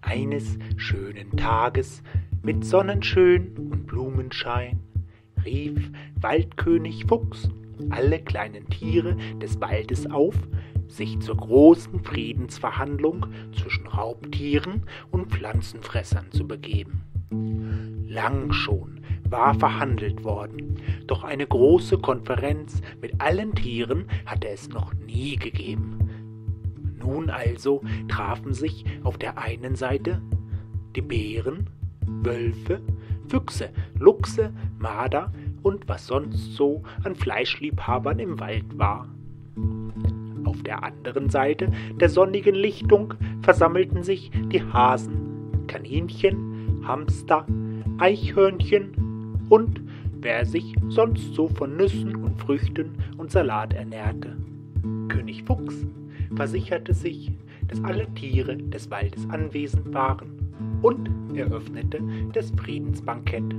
Eines schönen Tages mit Sonnenschön und Blumenschein rief Waldkönig Fuchs alle kleinen Tiere des Waldes auf, sich zur großen Friedensverhandlung zwischen Raubtieren und Pflanzenfressern zu begeben. Lang schon war verhandelt worden, doch eine große Konferenz mit allen Tieren hatte es noch nie gegeben. Nun also trafen sich auf der einen Seite die Bären, Wölfe, Füchse, Luchse, Marder und was sonst so an Fleischliebhabern im Wald war. Auf der anderen Seite der sonnigen Lichtung versammelten sich die Hasen, Kaninchen, Hamster, Eichhörnchen und wer sich sonst so von Nüssen und Früchten und Salat ernährte. König Fuchs versicherte sich, dass alle Tiere des Waldes anwesend waren und eröffnete das Friedensbankett.